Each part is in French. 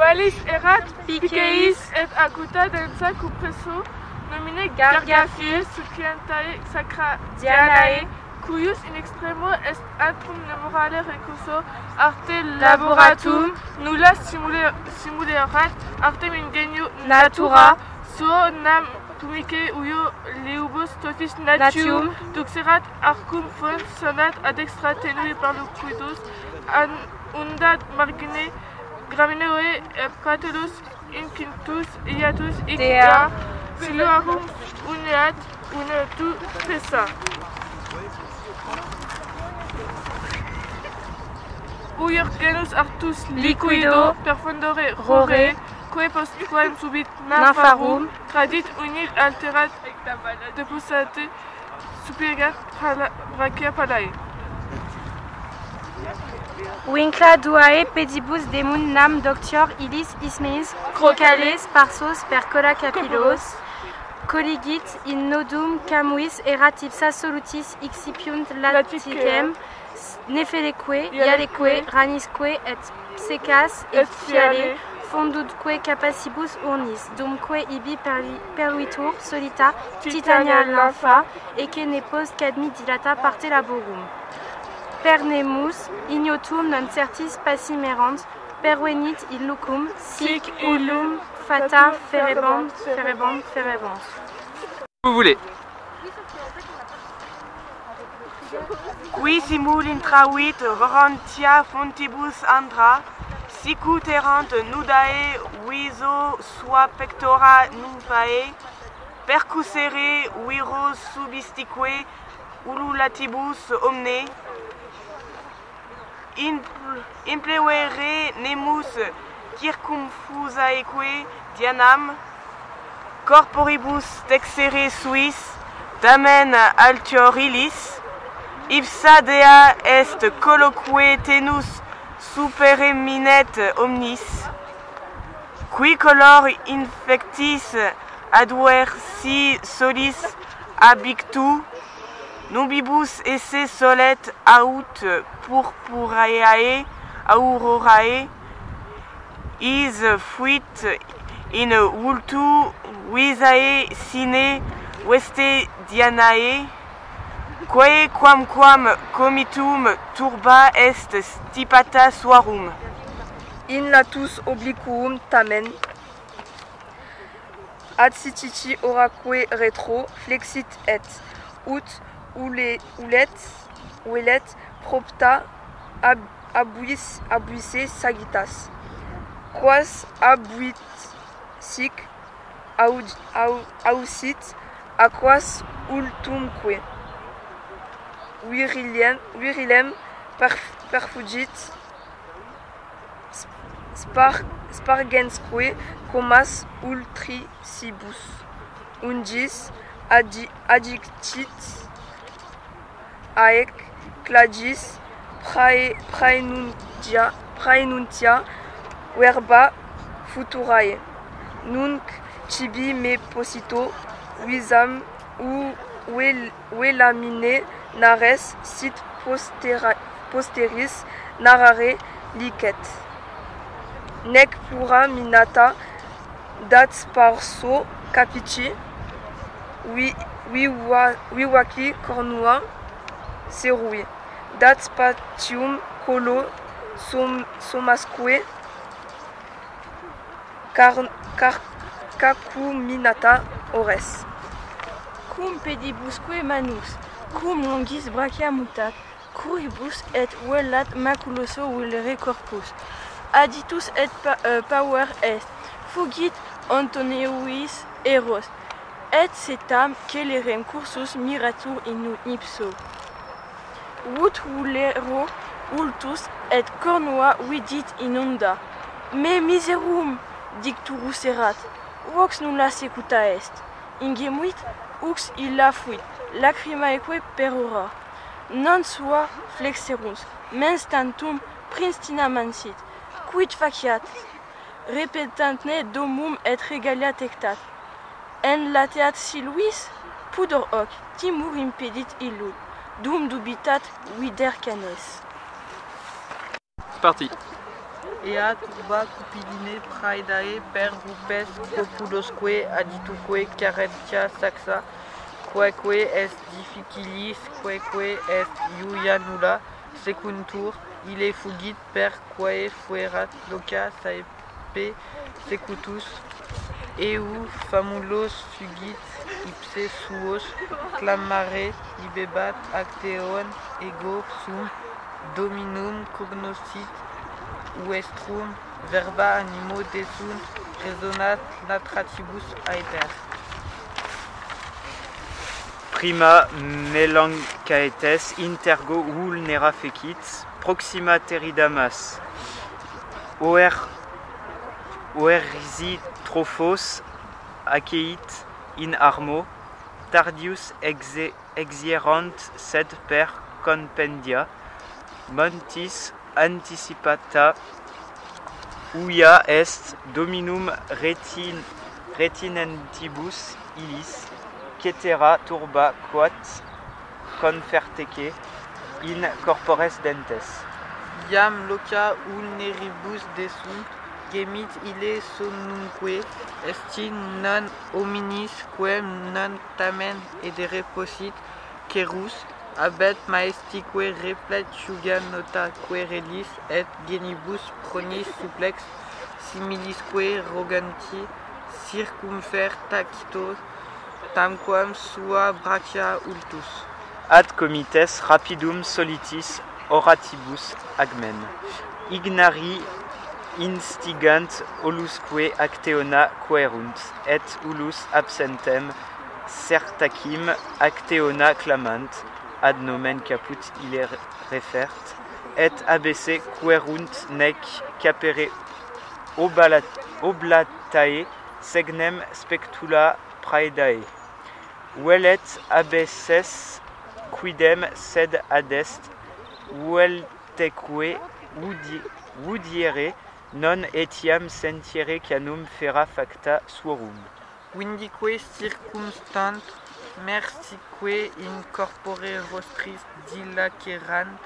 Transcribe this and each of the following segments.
Wallis erat piceis et acuta densa cupresso nomine gargafius succientae sacradianae cuius in extremo est antrum nemorale recurso arte laboratum nulla simule, simulerat artem ingenio natura suo nam tumice uio leubus totis natium duxerat arcum fons sonat ad extra tenui par lucidus an unda margine gramineae catelus inquintus iatus icta siluarum uneat uneatu pesa Uior genus artus liquido perfondore rore quae postquam subit nafarum tradit unir alterat deposate supiegat brachia palae Wincla duae pedibus demun nam doctor illis ismeis crocales sparsos per cola capillos colligit in nodum camuis erat ipsa solutis excipiunt laticem nefeleque ialeque ranisque et secas et fiale fondutque capacibus urnis dumque ibi pervitur solita titania lympha. Ecce ne post cadmi dilata parte laborum pernemus ignotum non certis passimerant pervenit illucum sic ullum fata ferebant ferebant ferebant Vous voulez. Qui simul intravit rorantia fontibus andra, sicut erant nudae viso sua pectora nymphae, percussere viros subistique ululatibus omne, implevere nemus circumfusaeque dianam, corporibus texere suis, tamen altior illis, ipsa dea est colloque tenus supereminet omnis, qui color infectis adversi solis abictu, nubibus esse solet aut purpuraeae aurorae, is fuit in vultu visae sine veste dianae, quae quamquam comitum turba est stipata suarum. In latus obliquum tamen ad oraque retro flexit et ut ule, ulet ulet propta ab, abuis, abuisse sagitas. Quas abuit sic ausit aquas ultumque virilem, virilem perf, perfugit spar, spargensque comas ultricibus ungis adi, aec cladis prae, praenuntia, verba futurae nunc tibi me posito visam u velamine nares sit posteris narrare licet nec pura minata dat sparso capici vi viwaki cornua serui dat spatium colo som, somasque car, car cacuminata ores. Cum pedibusque manus. Cum longis brachia mutat curibus et velat maculoso vulere corpus aditus et pa, uh, power est. Fugit antoneuis eros. Et cetam celerem cursus miratur in ipso ut vulero ultus et cornua vidit inunda. Me miserum dicturus erat vox nulla secuta est. Ingemuit ux illa fuit lacrimaeque perora. Non sua flexerunt mens tantum prinstina mansit quid faciat? Repetantne domum et regalia tectat en lateat siluis pudor hoc timur impedit illud dum dubitat vider canes C'est parti. ea turba cupidine praedae per rupes populosque adituque carentia saxa quaeque est difficilis quaeque est iuia nulla secuntur ille fugit per quae fuerat loca saepe secutus eu famulos fugit ipse suos clamare ibebat acteon ego sum dominum cognoscit uestrum verba animo desunt resonat latratibus aeter. Prima melancaetes intergo vulnera fecit, proxima teridamas, oer, oerisi trophos in armo, tardius sed per compendia, montis anticipata, uia est dominum retin, retinentibus illis, cetera turba quat confertece in corpores dentes. Iam loca vulneribus desunt, gemit ille sonumque, esti non hominis quem non tamen edere possit, querus, abet maestique replet sugan nota querelis, et genibus pronis suplex, similisque roganti, circumfer tacitos, tamquam sua brachia ultus. Ad comites rapidum solitis oratibus agmen. Ignari instigant olusque acteona querunt, et ulus absentem certacim acteona clamant, ad nomen caput ille refert, et abc querunt nec capere oblatae segnem spectula praedae. Velet abesses quidem sed adest velteque udi- udiere non etiam sentiere canum fera facta suorum. Vindique circumstant, mersique in corpore rostris dilacerant,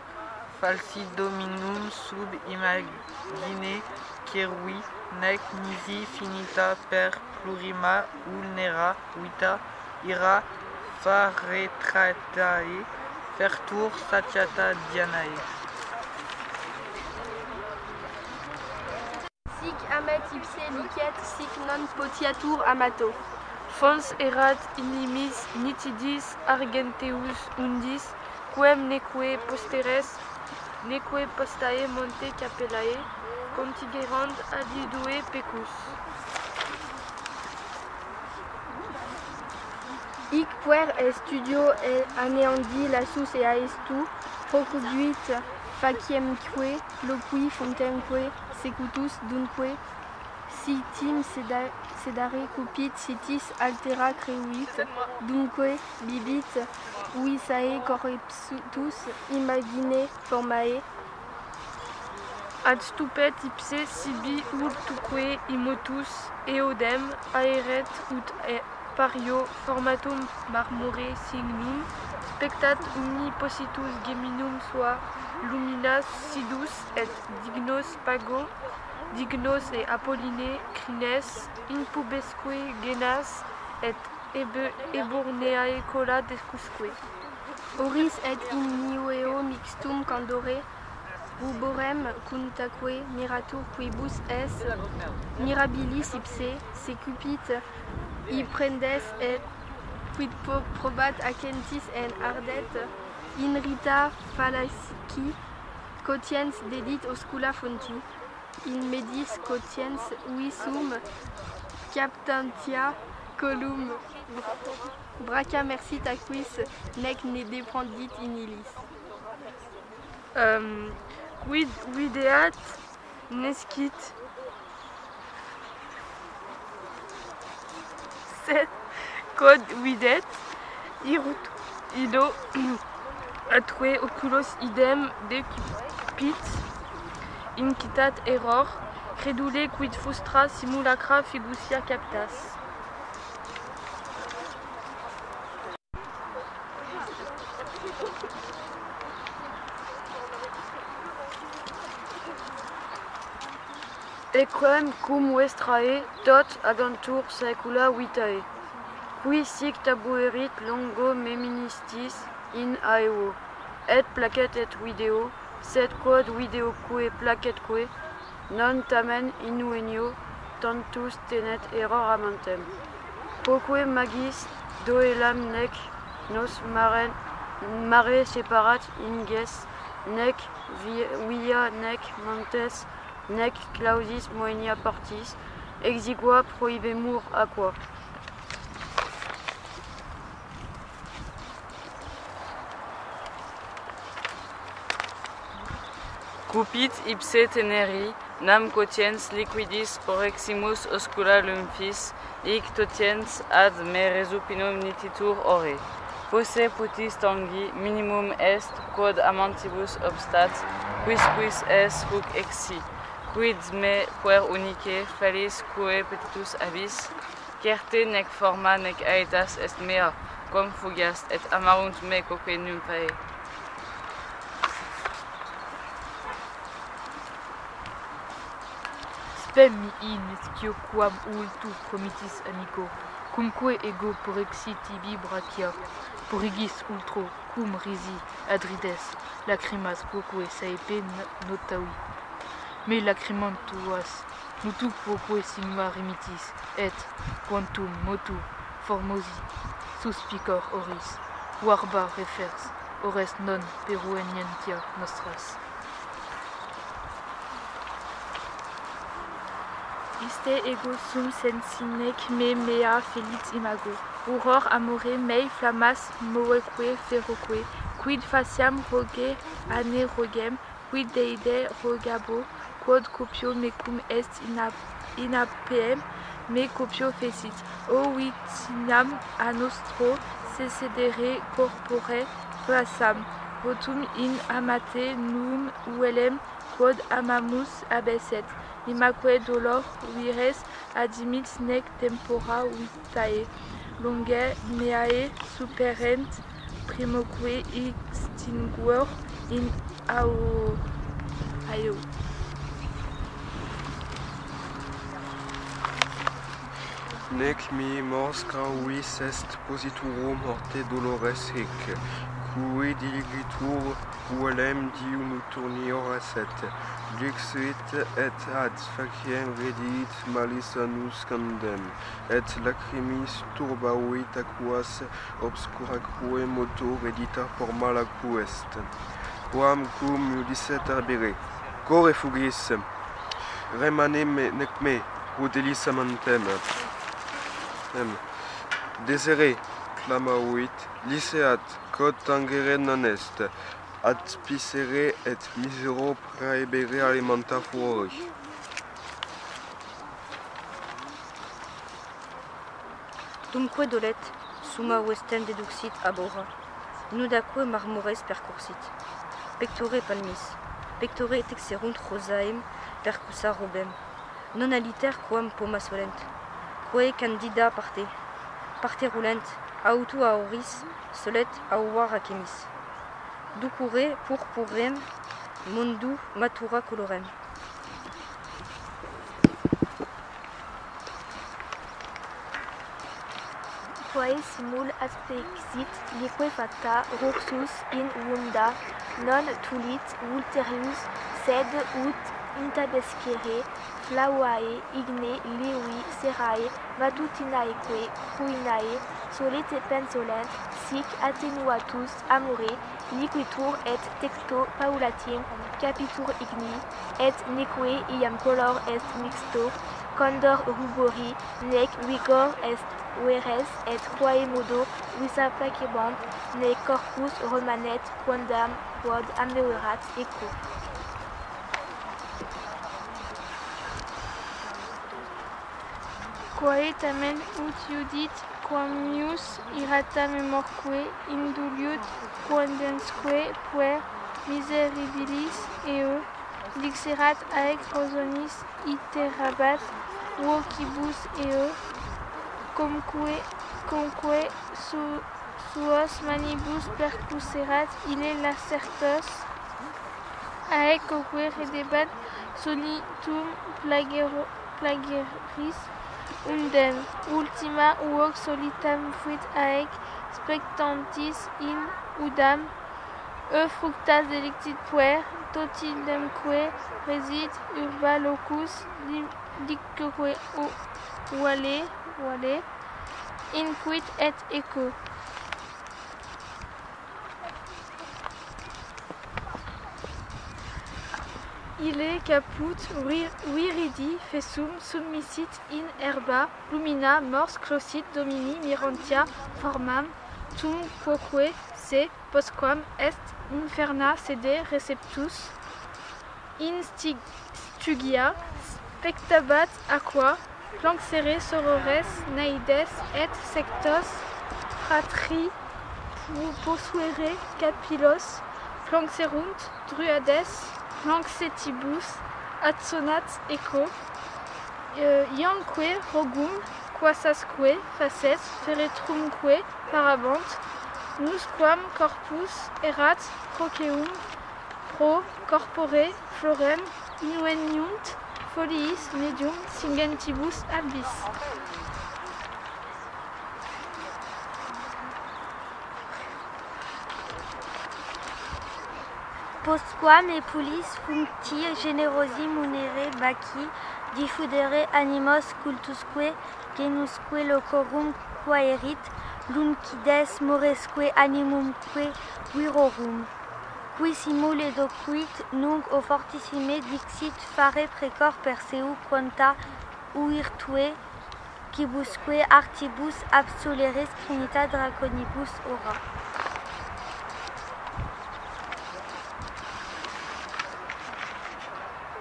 falsi dominum sub imagine cerui, nec nisi finita per plurima vulnera vita, ira faretratae, fertur satiata dianae. Sic amet ipse sic non potiatur amato. Fons erat inimis nitidis argenteus undis, quem neque posteres, neque postae monte capellae, contigerant adidue pecus. Hic puer studio et aneandi lasus et aestu, procubuit faciemque, loqui fontemque, secutus dunque, sitim seda- sedare cupit sitis altera creuit, dunque bibit visae correptus imagine formae, Ad stupet ipse sibi ultuque immotus eodem aeret ut e pario formatum marmore signum spectat omni positus geminum sua luminas sidus et dignos pago dignos et apolline crines impubesque genas et eburneae cola descusque. Oris et in niveo mixtum candore, uborem cuntaque miratur quibus es, mirabilis ipse, secupit, i prendes et quid probat acentis en ardet, in rita fallaci, quotiens dedit oscula fonti, in medis quotiens visum captantia colum braca mercit aquis nec ne deprendit in illis. Um, quid videat nescit sed quod videt irut ido atque oculos idem decipit incitat error credule quid frustra simulacra fiducia captas Equem cum vestrae tot agantur saecula vitae. Qui sic tabuerit longo meministis in aevo. Et placet et video, sed quod videoque placetque, non tamen innuenio, tantus tenet error amantem. Quoque magis doelam nec nos maren, mare separat inges, nec via nec montes, nec clausis moenia partis, exigua prohibemur aqua. Cupit ipse teneri, nam quotiens liquidis proximus oscula lumphis, hic totiens ad me resupinum nititur ore. Posse putis tangi, minimum est, quod amantibus obstat, quis quis es huc exi. Quid me puer unice falis quae petitus abis, certe nec forma nec aetas est mea, quam fugiast et amarunt me coque nympae. Spem in scio quam ultu promitis amico, cumque ego porexit tibi brachia, porigis ultro, cum risi, adrides, lacrimas quoque saepe notavi. Me lacrimantuas, mutu quoque simua remitis, et, quantum motu, formosi, suspicor oris, warba refers, ores non peruenientia nostras. Iste ego sum sensinec me mea felit imago. Auror amore mei flammas moeque feroque, quid faciam roge ane rogem, quid deide rogabo, quod copio mecum est inapem, me copio fecit. O vitinam a nostro secedere corpore passam, votum in amate num uelem quod amamus abesset. Imaque dolor vires adimit nec tempora vitae, longe meae superent primoque extinguor in ao aio. Nec mi mors gravis est positurum morte dolores hic, cui diligitur uelem diu nuturnior asset, Dixit et ad faciem redit malis anus candem, et lacrimis turbavit aquas obscuraque moto redita forma lacu est. Quam cum udisset arbere, core fugis, remanem nec me, rudelis amantem. Desere, clamavit, liceat, quod tangere non est, adspicere et misero praebere alimenta furori. Dumque dolet, summa vestem deduxit abora, nudaque marmores percursit. Pectore palmis, pectore texerunt rosaem percussa robem, non aliter quam poma solent, quae candida parte, parte rulent, autu aoris, solet auvar acemis. Ducure purpurem, mundu matura colorem. Quae simul aspexit liquefacta ruxus in vunda, non tulit ulterius, sed ut intabescere, flauae, igne, levi, serae, matutinaeque, cruinae, solete pensolent, sic attenuatus amore, liquitur et texto paulatim, capitur igni, et neque iam color est mixto, condor rubori, nec vigor est veres, et quae modo visa placebant, ne corpus romanet quondam quod ameorat eco. Quae tamen ut iudit quamius irata memorque induliut quondensque puer miseribilis eo dixerat aec rosonis iterabat vocibus eo comque comque su, suos manibus percusserat ille lacertos aec coque redebat solitum plagero, plageris undem ultima uoc solitam fuit aec spectantis in udam e fructas delictit puer totildemque resit urba locus dicque uale uale inquit et eco Caput viridi fessum submissit in herba lumina mors closit domini mirantia formam tum quoque se postquam est inferna sede receptus in stugia spectabat aqua flanxere sorores naides et sectos fratri posuere capillos flanxerunt druades flanxetibus adsonat eco ianque rogum quasasque facet feretrumque parabant nusquam corpus erat proceum pro corpore florem inveniunt foliis medium singentibus albis Postquam epulis functi generosi munere baci diffudere animos cultusque genusque locorum quaerit luncides moresque animumque virorum qui simule docuit nunc o fortissime dixit fare precor perseu quanta uirtue quibusque artibus absoleres trinita draconibus ora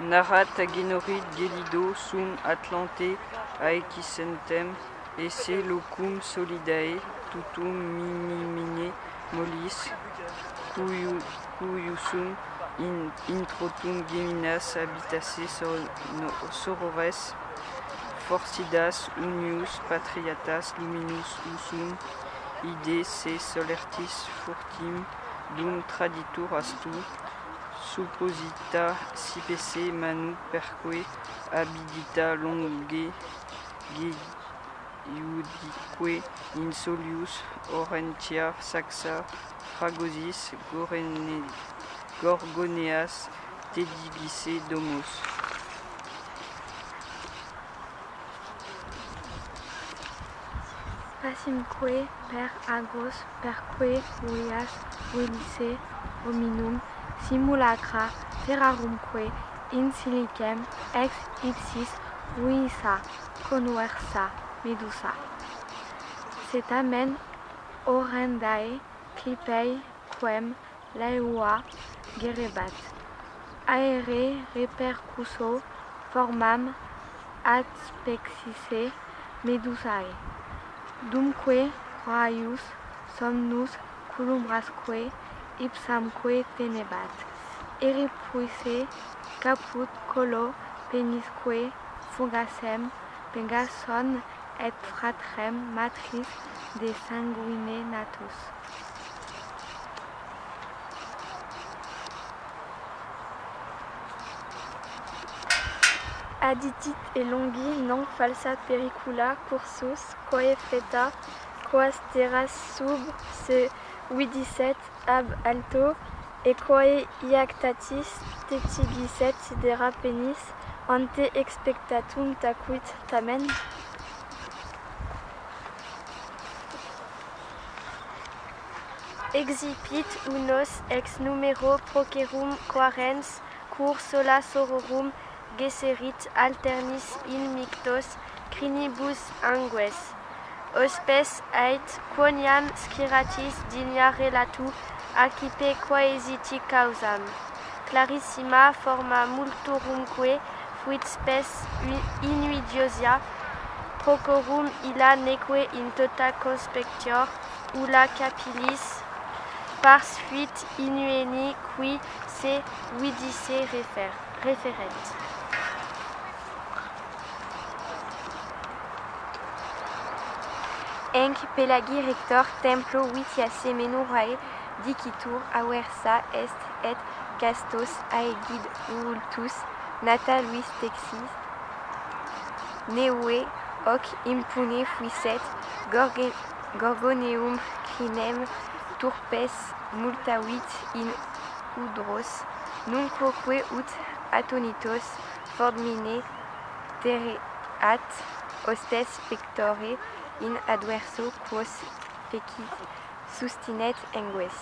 Narat agenorit gelido sum atlante aequisentem esse locum solidae tutum minimine mollis cuiusum in introtum geminas habitasse sorores forcidas unius patriatas luminus usum ide se solertis furtim dum traditur astu supposita cipesse manu perque abidita longe iudique in solius orentia saxa fragosis gorgoneas tedigice domos. Pacimque per agos perque vias velice hominum simulacra terrarumque in silicem ex ipsis vuisa conversa medusa. Setamen orendae clipei quem laeua gerebat. Aere repercusso formam adspexisse medusae. Dumque raius somnus culumbrasque ipsamque tenebat. Eripuisse caput colo penisque fugasem pengason et fratrem matris de sanguine natus. Additit et longi non falsa pericula cursus quae feta quas terras sub se vidisset ab alto et quae iactatis tetigisset sidera penis ante expectatum tacuit tamen Exhibit unos ex numero procerum quarens cur sola sororum gesserit alternis in mictos crinibus angues. Hospes ait quoniam sciratis digna relatu accipe quaesiti causam. Clarissima forma multorumque fuit spes invidiosia procorum illa neque in tota conspectior ulla capillis pars fuit inueni qui se vidice refer, referet. Enc pelagi rector templo vitiae menurae dicitur aversa est et castos aegid vultus nata luis texis neue hoc impune fuisset gorgoneum crinem turpes multavit in udros nunquoque ut atonitos formine tereat hostes pectore in adverso quos fecit sustinet engues